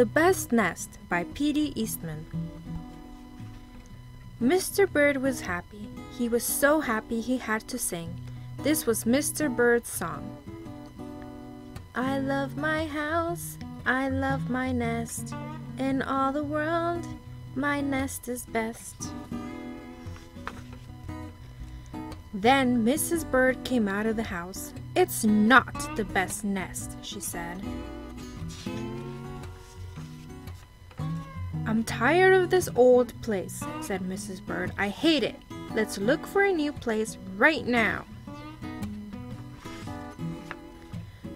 The Best Nest by P.D. Eastman. Mr. Bird was happy. He was so happy he had to sing. This was Mr. Bird's song. I love my house, I love my nest. In all the world, my nest is best. Then Mrs. Bird came out of the house. It's not the best nest, she said. I'm tired of this old place, said Mrs. Bird. I hate it. Let's look for a new place right now.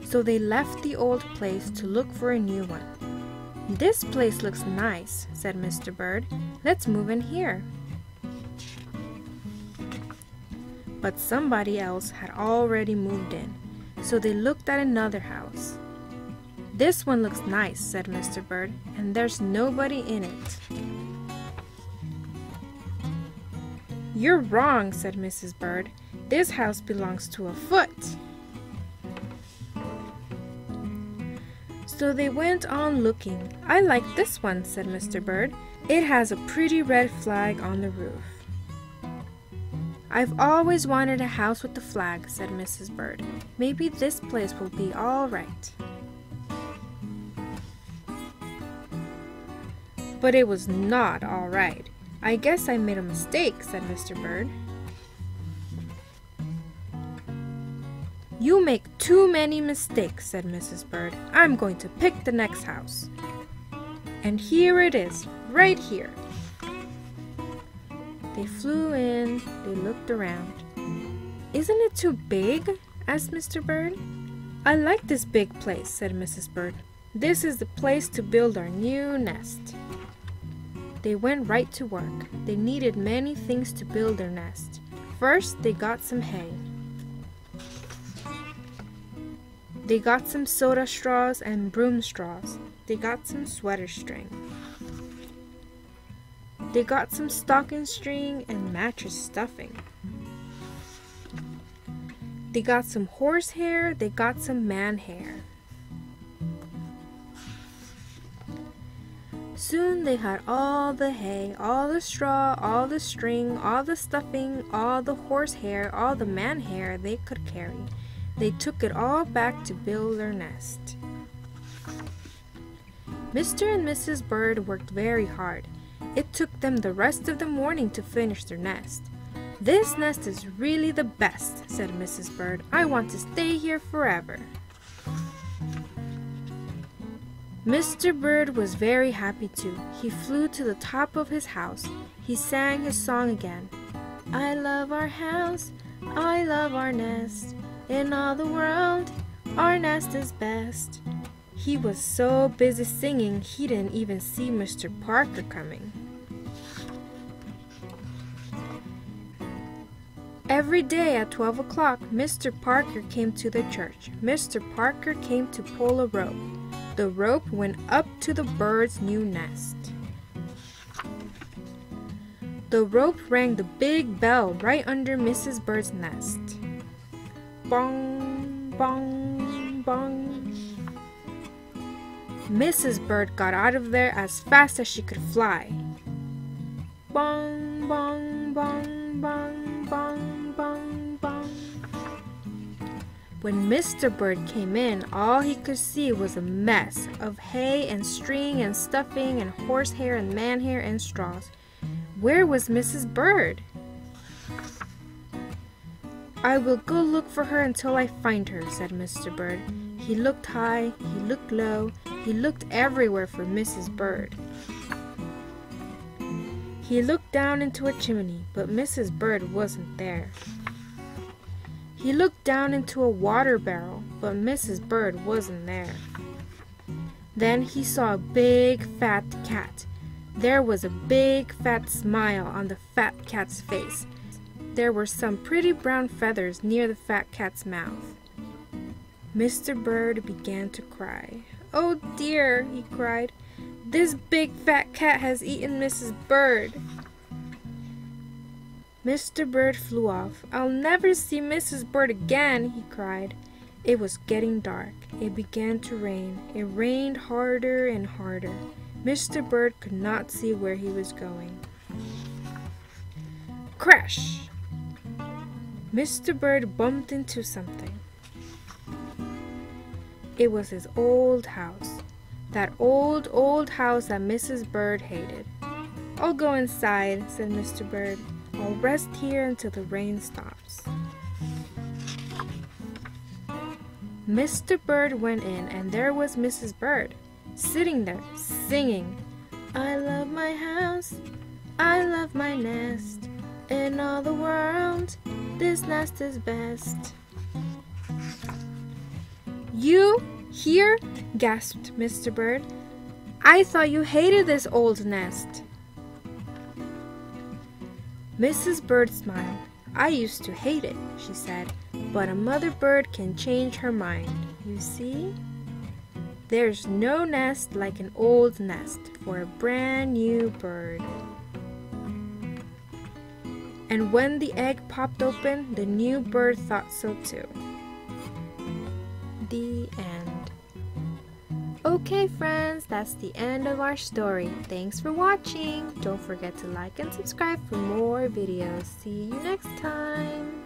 So they left the old place to look for a new one. This place looks nice, said Mr. Bird. Let's move in here. But somebody else had already moved in, so they looked at another house. This one looks nice, said Mr. Bird, and there's nobody in it. You're wrong, said Mrs. Bird. This house belongs to a foot. So they went on looking. I like this one, said Mr. Bird. It has a pretty red flag on the roof. I've always wanted a house with a flag, said Mrs. Bird. Maybe this place will be all right. But it was not all right. I guess I made a mistake, said Mr. Bird. You make too many mistakes, said Mrs. Bird. I'm going to pick the next house. And here it is, right here. They flew in, they looked around. Isn't it too big? asked Mr. Bird. I like this big place, said Mrs. Bird. This is the place to build our new nest. They went right to work. They needed many things to build their nest. First, they got some hay. They got some soda straws and broom straws. They got some sweater string. They got some stocking string and mattress stuffing. They got some horsehair, they got some man hair. Soon they had all the hay, all the straw, all the string, all the stuffing, all the horsehair, all the man hair they could carry. They took it all back to build their nest. Mr. and Mrs. Bird worked very hard. It took them the rest of the morning to finish their nest. This nest is really the best, said Mrs. Bird. I want to stay here forever. Mr. Bird was very happy too. He flew to the top of his house. He sang his song again. I love our house, I love our nest. In all the world, our nest is best. He was so busy singing he didn't even see Mr. Parker coming. Every day at 12 o'clock, Mr. Parker came to the church. Mr. Parker came to pull a rope. The rope went up to the bird's new nest. The rope rang the big bell right under Mrs. Bird's nest. Bong, bong, bong. Mrs. Bird got out of there as fast as she could fly. Bong, bong, bong, bong, bong, bong. When Mr. Bird came in, all he could see was a mess of hay and string and stuffing and horsehair and manhair and straws. Where was Mrs. Bird? I will go look for her until I find her, said Mr. Bird. He looked high, he looked low, he looked everywhere for Mrs. Bird. He looked down into a chimney, but Mrs. Bird wasn't there. He looked down into a water barrel, but Mrs. Bird wasn't there. Then he saw a big fat cat. There was a big fat smile on the fat cat's face. There were some pretty brown feathers near the fat cat's mouth. Mr. Bird began to cry. Oh dear, he cried. This big fat cat has eaten Mrs. Bird. Mr. Bird flew off. I'll never see Mrs. Bird again, he cried. It was getting dark. It began to rain. It rained harder and harder. Mr. Bird could not see where he was going. Crash! Mr. Bird bumped into something. It was his old house. That old, old house that Mrs. Bird hated. I'll go inside, said Mr. Bird. I'll rest here until the rain stops. Mr. Bird went in, and there was Mrs. Bird, sitting there, singing, I love my house, I love my nest, in all the world, this nest is best. You here? gasped Mr. Bird. I thought you hated this old nest. Mrs. Bird smiled. I used to hate it, she said, but a mother bird can change her mind, you see? There's no nest like an old nest for a brand new bird. And when the egg popped open, the new bird thought so too. Okay, friends, that's the end of our story. Thanks for watching. Don't forget to like and subscribe for more videos. See you next time.